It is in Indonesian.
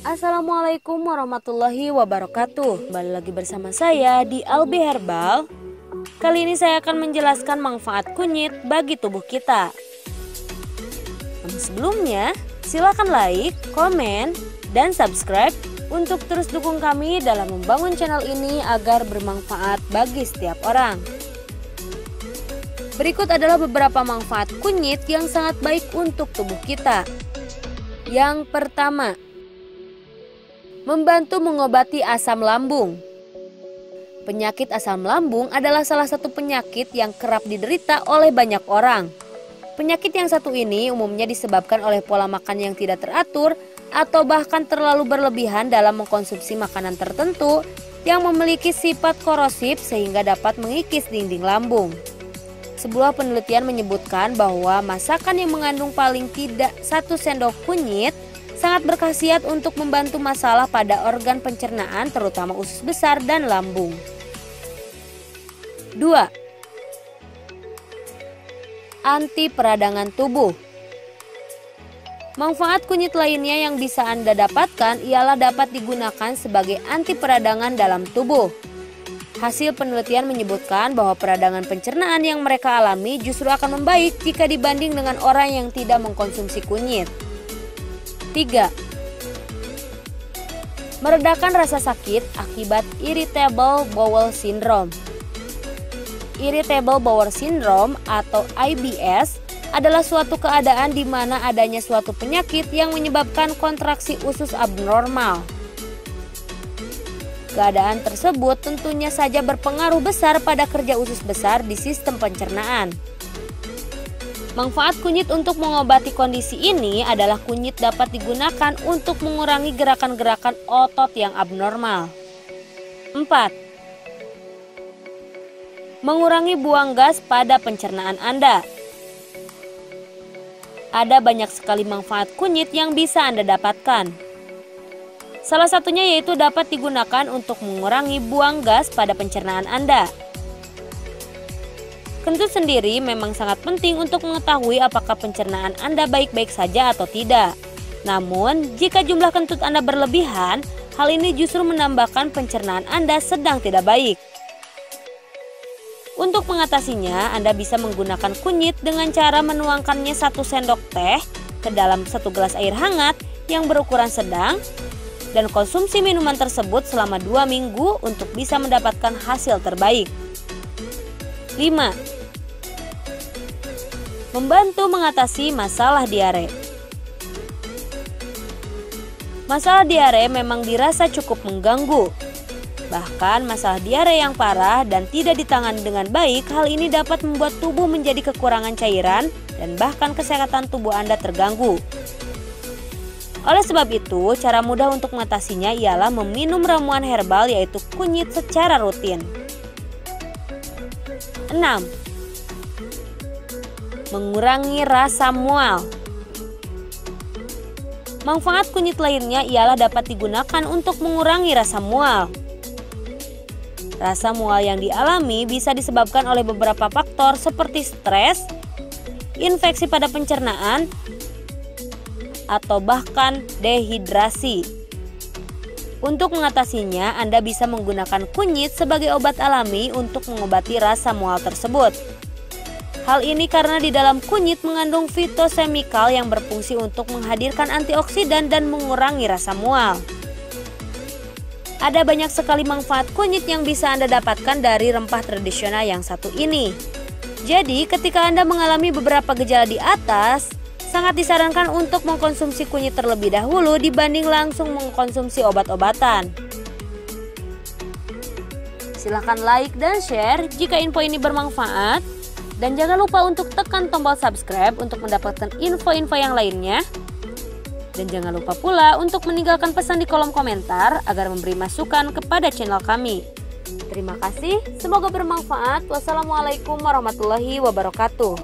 Assalamualaikum warahmatullahi wabarakatuh. Kembali lagi bersama saya di Albi Herbal. Kali ini saya akan menjelaskan manfaat kunyit bagi tubuh kita. Namun sebelumnya silakan like, komen, dan subscribe untuk terus dukung kami dalam membangun channel ini agar bermanfaat bagi setiap orang. Berikut adalah beberapa manfaat kunyit yang sangat baik untuk tubuh kita. Yang pertama, membantu mengobati asam lambung. Penyakit asam lambung adalah salah satu penyakit yang kerap diderita oleh banyak orang. Penyakit yang satu ini umumnya disebabkan oleh pola makan yang tidak teratur atau bahkan terlalu berlebihan dalam mengkonsumsi makanan tertentu yang memiliki sifat korosif sehingga dapat mengikis dinding lambung. Sebuah penelitian menyebutkan bahwa masakan yang mengandung paling tidak satu sendok kunyit sangat berkhasiat untuk membantu masalah pada organ pencernaan terutama usus besar dan lambung. 2. Anti peradangan tubuh Manfaat kunyit lainnya yang bisa Anda dapatkan ialah dapat digunakan sebagai anti peradangan dalam tubuh. Hasil penelitian menyebutkan bahwa peradangan pencernaan yang mereka alami justru akan membaik jika dibanding dengan orang yang tidak mengkonsumsi kunyit. 3. Meredakan rasa sakit akibat irritable bowel syndrome. Irritable bowel syndrome atau IBS adalah suatu keadaan di mana adanya suatu penyakit yang menyebabkan kontraksi usus abnormal. Keadaan tersebut tentunya saja berpengaruh besar pada kerja usus besar di sistem pencernaan. Manfaat kunyit untuk mengobati kondisi ini adalah kunyit dapat digunakan untuk mengurangi gerakan-gerakan otot yang abnormal. 4. Mengurangi buang gas pada pencernaan Anda. Ada banyak sekali manfaat kunyit yang bisa Anda dapatkan. Salah satunya yaitu dapat digunakan untuk mengurangi buang gas pada pencernaan Anda. Kentut sendiri memang sangat penting untuk mengetahui apakah pencernaan Anda baik-baik saja atau tidak. Namun, jika jumlah kentut Anda berlebihan, hal ini justru menambahkan pencernaan Anda sedang tidak baik. Untuk mengatasinya, Anda bisa menggunakan kunyit dengan cara menuangkannya satu sendok teh ke dalam satu gelas air hangat yang berukuran sedang dan konsumsi minuman tersebut selama dua minggu untuk bisa mendapatkan hasil terbaik. 5. Membantu mengatasi masalah diare. Masalah diare memang dirasa cukup mengganggu. Bahkan masalah diare yang parah dan tidak ditangani dengan baik, hal ini dapat membuat tubuh menjadi kekurangan cairan dan bahkan kesehatan tubuh Anda terganggu. Oleh sebab itu, cara mudah untuk mengatasinya ialah meminum ramuan herbal yaitu kunyit secara rutin. 6. Mengurangi rasa mual. Manfaat kunyit lainnya ialah dapat digunakan untuk mengurangi rasa mual. Rasa mual yang dialami bisa disebabkan oleh beberapa faktor seperti stres, infeksi pada pencernaan, atau bahkan dehidrasi. Untuk mengatasinya, Anda bisa menggunakan kunyit sebagai obat alami untuk mengobati rasa mual tersebut. Hal ini karena di dalam kunyit mengandung fitosemikal yang berfungsi untuk menghadirkan antioksidan dan mengurangi rasa mual. Ada banyak sekali manfaat kunyit yang bisa Anda dapatkan dari rempah tradisional yang satu ini. Jadi, ketika Anda mengalami beberapa gejala di atas, sangat disarankan untuk mengkonsumsi kunyit terlebih dahulu dibanding langsung mengkonsumsi obat-obatan. Silahkan like dan share jika info ini bermanfaat. Dan jangan lupa untuk tekan tombol subscribe untuk mendapatkan info-info yang lainnya. Dan jangan lupa pula untuk meninggalkan pesan di kolom komentar agar memberi masukan kepada channel kami. Terima kasih, semoga bermanfaat. Wassalamualaikum warahmatullahi wabarakatuh.